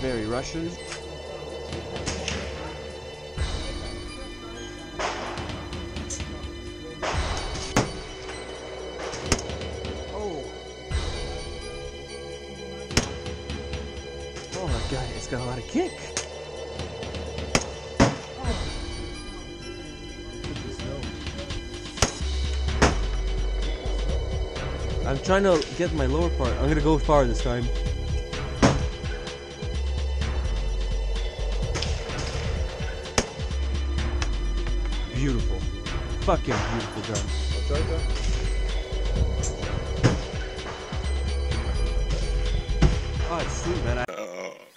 Very Russian. Oh. oh my god, it's got a lot of kick. I'm trying to get my lower part. I'm gonna go far this time. Beautiful. Fucking beautiful gun. Oh, it's sweet, man. I uh,